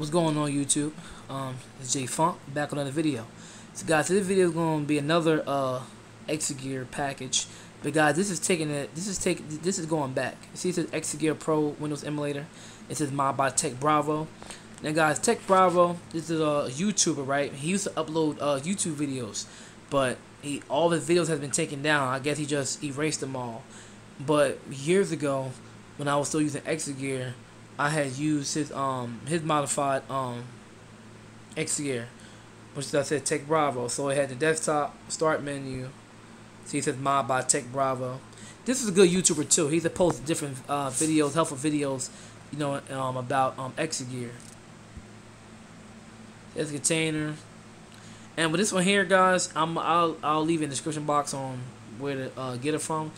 What's going on YouTube? Um, it's Jay Funk back with another video. So guys, this video is going to be another uh Exagear package. But guys, this is taking it. This is taking. This is going back. See, it says Exagear Pro Windows Emulator. It says mod by Tech Bravo. Now guys, Tech Bravo. This is a YouTuber, right? He used to upload uh, YouTube videos, but he all his videos has been taken down. I guess he just erased them all. But years ago, when I was still using Exagear I had used his um his modified um Exagear, which I said Tech Bravo. So it had the desktop start menu. See, it says mod by Tech Bravo. This is a good YouTuber too. He's a post different uh, videos, helpful videos, you know, um, about um Exagear. There's a container. And with this one here, guys, I'm I'll I'll leave in the description box on where to uh, get it from.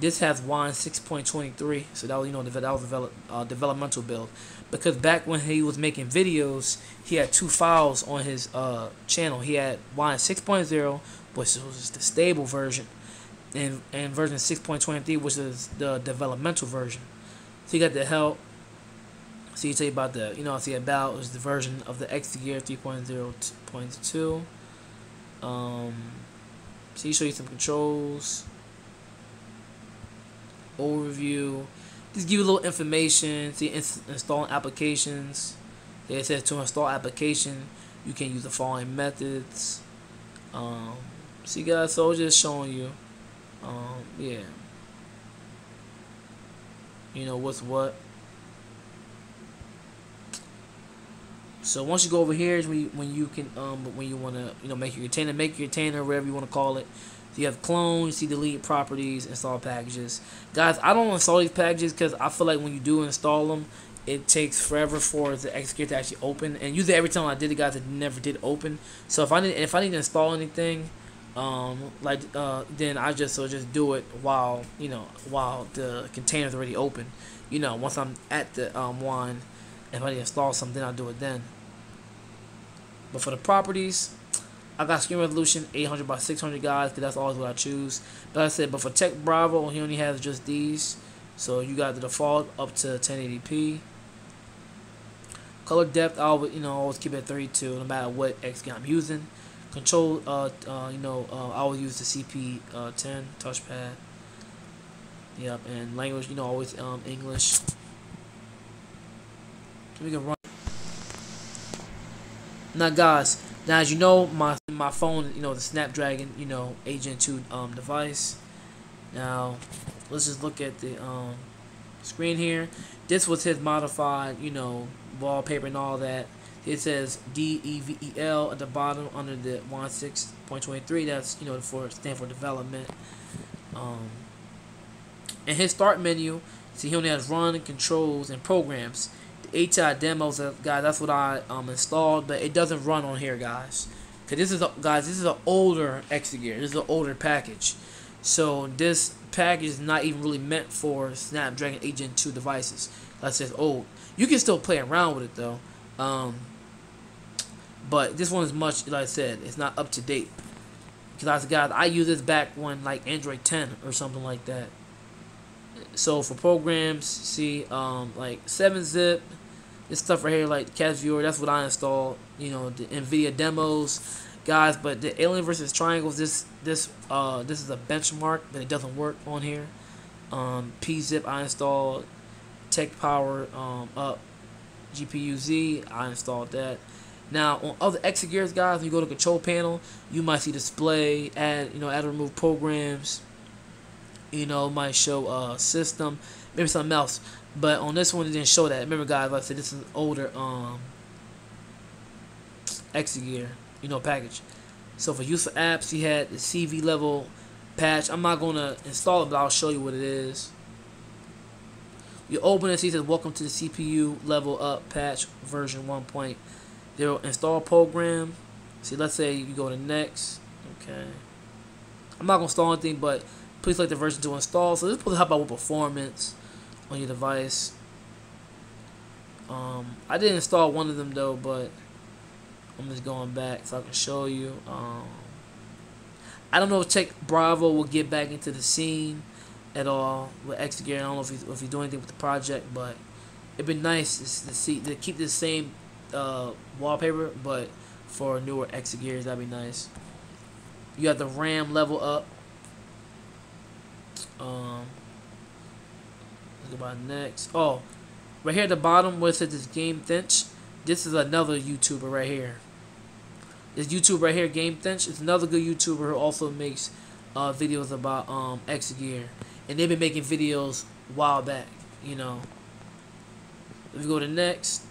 This has Wine 6.23, so that was you know that was uh, developmental build. Because back when he was making videos, he had two files on his uh, channel. He had Wine 6.0, which was the stable version, and and version 6.23, which is the developmental version. So you got the help. So you tell you about the you know see about is the version of the Exagear 3.0.2. Um, so you show you some controls overview. Just give you a little information. See, ins installing applications. It says to install application, you can use the following methods. Um, see, guys, so just showing you. Um, yeah. You know what's what. So once you go over here is when you, when you can um when you want to you know make your container make your container whatever you want to call it you have clone, you see delete properties, install packages. Guys, I don't install these packages because I feel like when you do install them, it takes forever for the execute to actually open. And usually every time I did it, guys, it never did open. So if I need if I need to install anything, um, like uh, then I just so just do it while you know while the container's already open. You know, once I'm at the um, one, if I need to install something, I'll do it then. But for the properties, I got screen resolution 800 by 600 guys because that's always what I choose. But like I said, but for Tech Bravo, he only has just these. So you got the default up to 1080p. Color depth, I always you know always keep it at 32 no matter what X I'm using. Control, uh, uh, you know, uh, I always use the CP10 uh, touchpad. Yep, and language, you know, always um English. We can run. Now, guys, now as you know, my my phone, you know, the Snapdragon, you know, 8 Gen 2 um, device. Now, let's just look at the um, screen here. This was his modified, you know, wallpaper and all that. It says D E V E L at the bottom under the 16.23. That's you know for stand for development. Um, and his start menu, see he only has run, controls, and programs. ATI demos, guys, that's what I um, installed, but it doesn't run on here, guys. Cause this is a, guys, this is an older Exagear. This is an older package, so this package is not even really meant for Snapdragon 8 Gen 2 devices. That's just old. You can still play around with it though, um, but this one is much like I said, it's not up to date. Because guys, I use this back when like Android 10 or something like that. So for programs, see, um, like 7-zip, this stuff right here, like Cast Viewer, that's what I installed. You know, the NVIDIA demos, guys. But the Alien versus Triangles, this this uh this is a benchmark, but it doesn't work on here. Um, PeaZip I installed, Tech Power um up, GPU Z I installed that. Now on other Exagears, guys, when you go to control panel, you might see display, add you know add remove programs. You know, might show uh system, maybe something else. But on this one, it didn't show that. Remember, guys, like I said, this is an older um, Exagear, you know, package. So for use for apps, he had the CV level patch. I'm not going to install it, but I'll show you what it is. You open it, he says, welcome to the CPU level up patch version 1.0 install program. See, let's say you go to next. Okay. I'm not going to install anything, but please select the version to install. So this will help out with performance on your device. Um, I did install one of them though, but I'm just going back so I can show you. Um, I don't know if Tech Bravo will get back into the scene at all with Exagear. I don't know if he's, if he's doing anything with the project, but it'd be nice to see to keep the same uh, wallpaper, but for newer Exagears, that'd be nice. You got the RAM level up. Um, let's about next. Oh, right here at the bottom where it says this Game Finch, this is another YouTuber right here. This YouTuber right here, Game Finch, is another good YouTuber who also makes uh, videos about um, Gear, And they've been making videos a while back, you know. If you go to next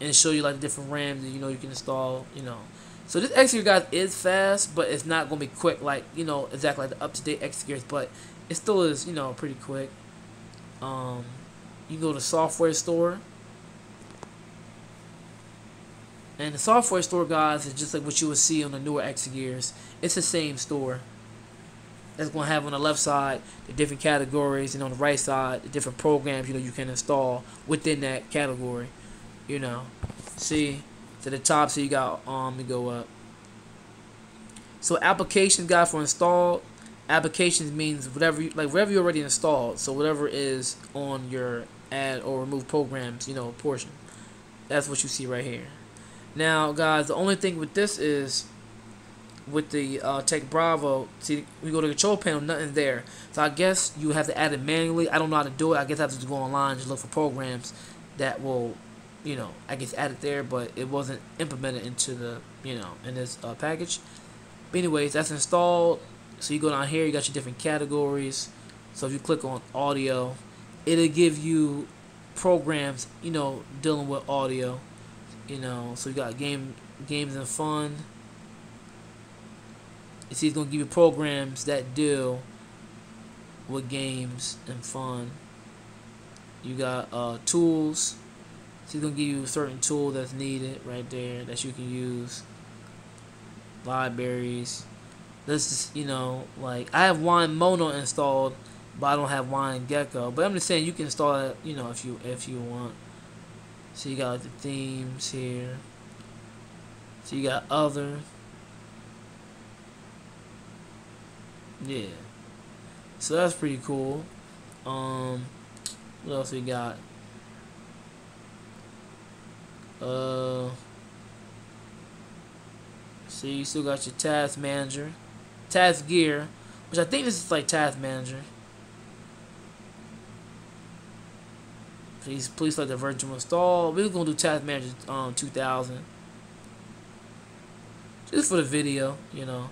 and show you like the different RAMs that you know you can install, you know. So this X Gear guys is fast, but it's not gonna be quick like you know exactly like the up to date X Gears, but it still is you know pretty quick. Um, you go to software store. And the software store, guys, is just like what you would see on the newer X Gears It's the same store. That's going to have on the left side the different categories, and on the right side the different programs you know you can install within that category. You know, see to the top, so you got um to go up. So applications, guys, for installed applications means whatever you, like whatever you already installed. So whatever is on your add or remove programs, you know, portion. That's what you see right here. Now, guys, the only thing with this is with the uh, Tech Bravo, see, we go to control panel, nothing there. So I guess you have to add it manually. I don't know how to do it. I guess I have to go online just look for programs that will, you know, I guess add it there, but it wasn't implemented into the, you know, in this uh, package. But anyways, that's installed. So you go down here, you got your different categories. So if you click on audio, it'll give you programs, you know, dealing with audio. You know, so you got game games and fun. You see, it's gonna give you programs that deal with games and fun. You got uh, tools. So it's gonna give you a certain tool that's needed right there that you can use. Libraries. This is, you know, like I have Wine Mono installed, but I don't have Wine Gecko. But I'm just saying you can install it, you know, if you if you want. So you got like, the themes here. So you got other. Yeah. So that's pretty cool. Um, what else we got? Uh, see, you still got your task manager, task gear, which I think this is like task manager. Please, please let the virtual install. We're gonna do task manager um 2000, just for the video, you know.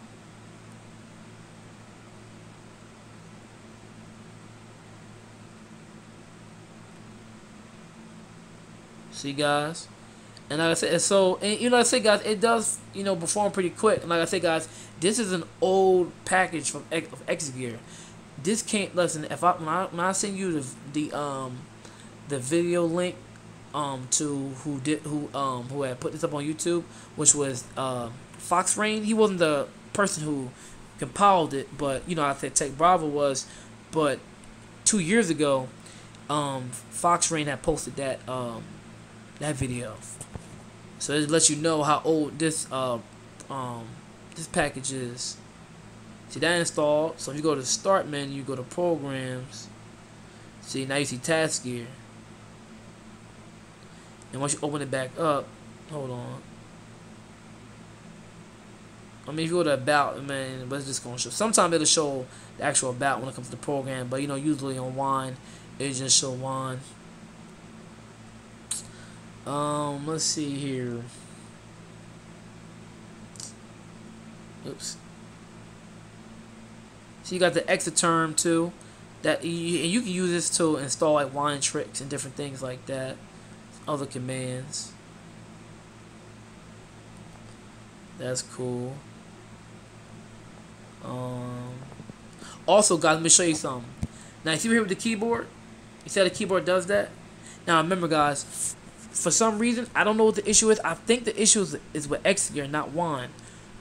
See, guys? And like I said, so, and you know, like I said, guys, it does, you know, perform pretty quick. And like I said, guys, this is an old package from X, of Exagear. This can't, listen, if I, when I, when I send you the, the, um, the video link, um, to who did, who, um, who had put this up on YouTube, which was, uh, Fox Rain. He wasn't the person who compiled it, but, you know, I said Tech Bravo was, but two years ago, um, Fox Rain had posted that, um, that video. So it lets you know how old this uh um this package is. See that installed. So if you go to start menu, you go to programs. See now you see task gear. And once you open it back up, hold on. I mean, if you go to about, man, but it's just gonna show. Sometimes it'll show the actual about when it comes to the program, but you know, usually on Wine, it just show Wine. Um, let's see here. Oops. So you got the exit term too, that you, and you can use this to install like winetricks and different things like that. Other commands. That's cool. Um. Also, guys, let me show you something. Now, you see here with the keyboard? You see how the keyboard does that? Now, remember, guys, for some reason, I don't know what the issue is. I think the issue is, is with Exagear, not Wine.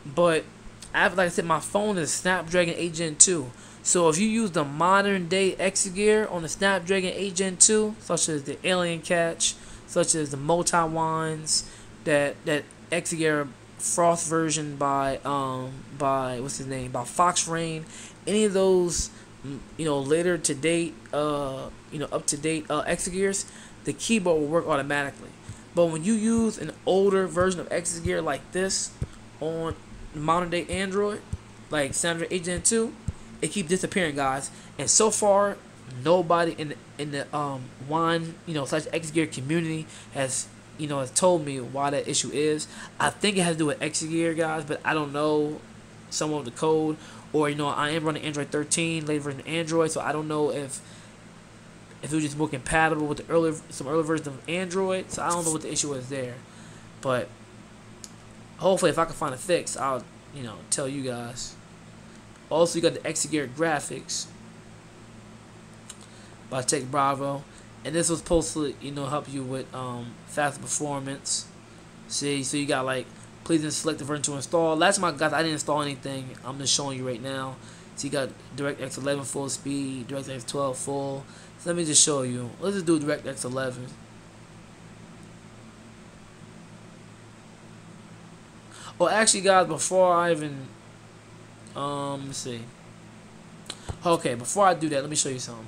But, I have, like I said, my phone is Snapdragon 8 Gen 2. So if you use the modern day Exagear on the Snapdragon 8 Gen 2, such as the Alien Catch, such as the Multi Wines, that that Exagear Frost version by um by what's his name by Fox Rain, any of those you know later to date uh you know up to date uh Exagears, the keyboard will work automatically. But when you use an older version of Exagear like this on modern day Android, like Snapdragon 8 Gen 2, it keeps disappearing, guys. And so far, nobody in the, in the um one you know such slash Exagear community has you know has told me why that issue is. I think it has to do with Exagear, guys, but I don't know some of the code or you know I am running Android 13, later version Android, so I don't know if if it was just more compatible with the earlier some earlier version of Android. So I don't know what the issue was there, but hopefully if I can find a fix, I'll you know tell you guys. Also, you got the Exagear graphics by Tech Bravo, and this was supposed to you know help you with um, faster performance. See, so you got like please select the version to install. Last time I got, I didn't install anything. I'm just showing you right now. So you got DirectX 11 full speed, DirectX 12 full. Let me just show you. Let's just do DirectX 11. Well, actually, guys, before I even, um, let's see. Okay, before I do that, let me show you something.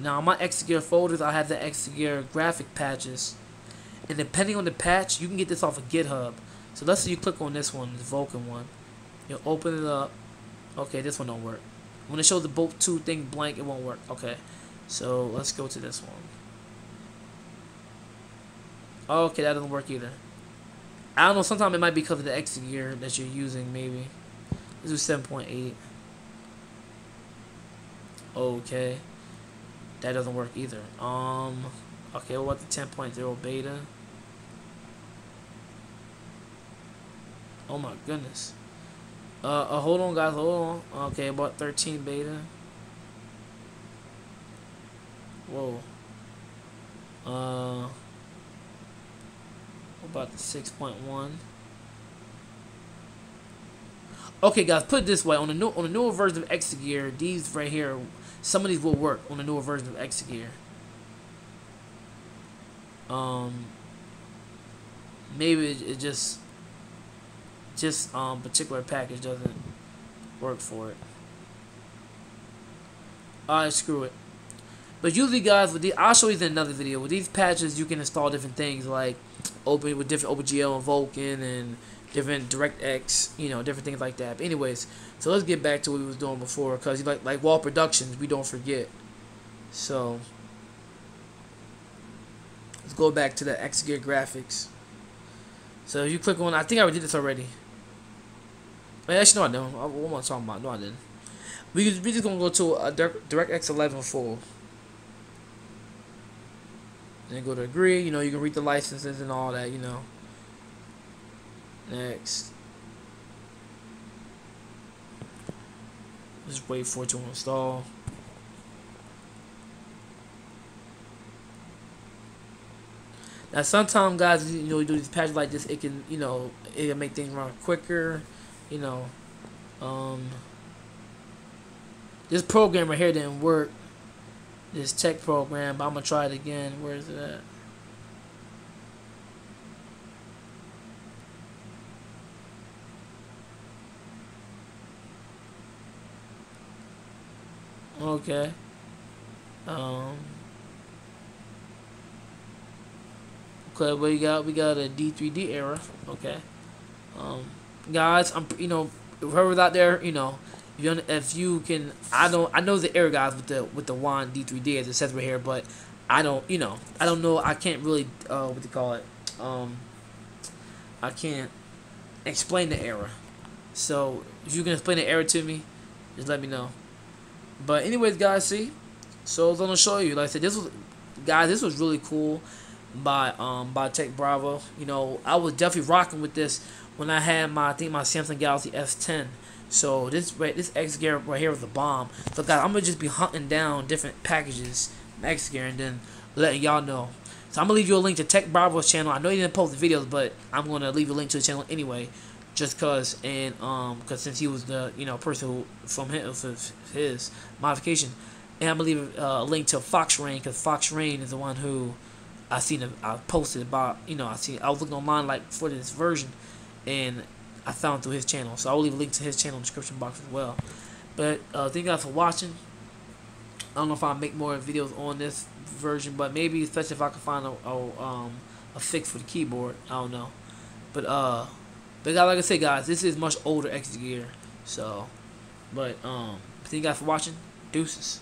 Now, on my Exagear folders, I have the Exagear graphic patches. And depending on the patch, you can get this off of GitHub. So let's say you click on this one, the Vulkan one. You'll open it up. Okay, this one don't work. When it shows the both two thing blank, it won't work. Okay, so let's go to this one. Okay, that doesn't work either. I don't know, sometimes it might be because of the Exegear that you're using, maybe. Let's do 7.8. Okay. That doesn't work either. Um, okay, what the 10.0 beta? Oh my goodness. Uh, uh, hold on, guys. Hold on. Okay, about 13 beta. Whoa. Uh, about the 6.1. Okay, guys. Put it this way: on the new on the newer version of Exagear, these right here, some of these will work on the newer version of Exagear. Um, maybe it, it just just um particular package doesn't work for it. Alright, screw it. But usually, guys, with the I'll show you in another video. With these patches, you can install different things like open with different OpenGL and Vulkan and different DirectX, you know, different things like that. But anyways, so let's get back to what we was doing before, because like like Wall Productions, we don't forget. So let's go back to the Exagear graphics. So you click on, I think I already did this already. Wait, actually, no, I didn't. What am I talking about? No, I didn't. We we just gonna go to uh, a DirectX 11 full. Then go to agree. You know, you can read the licenses and all that. You know. Next. Just wait for it to install. Now, sometimes, guys, you know, you do these patches like this, it can, you know, it can make things run quicker you know, um, this program right here didn't work. This tech program, but I'm gonna try it again. Where is it at? Okay. Um. Okay, we got we got a D3D error. Okay. Um guys, I'm you know whoever's out there, you know, if you, if you can, I don't, I know the air guys with the with the wand D3D as it says right here, but I don't, you know, I don't know, I can't really, uh, what you call it, um, I can't explain the error. So if you can explain the error to me, just let me know. But anyways, guys, see, so I was gonna show you. Like I said, this was, guys, this was really cool by um by Tech Bravo. You know, I was definitely rocking with this when I had my I think my Samsung Galaxy S10. So this right this X Gear right here was a bomb. So guys, I'm gonna just be hunting down different packages X Gear and then letting y'all know. So I'm gonna leave you a link to Tech Bravo's channel. I know he didn't post the videos, but I'm gonna leave a link to the channel anyway, just cause and um cause since he was the you know person who from his, his modification, and I'm gonna leave uh, a link to Fox Rain because Fox Rain is the one who I seen I posted about you know I seen I was looking online like for this version and I found through his channel. So I will leave a link to his channel in the description box as well. But uh, thank you guys for watching. I don't know if I'll make more videos on this version, but maybe especially if I can find a, a um a fix for the keyboard. I don't know, but uh, but like I say, guys, this is much older X gear. So, but um, thank you guys for watching. Deuces.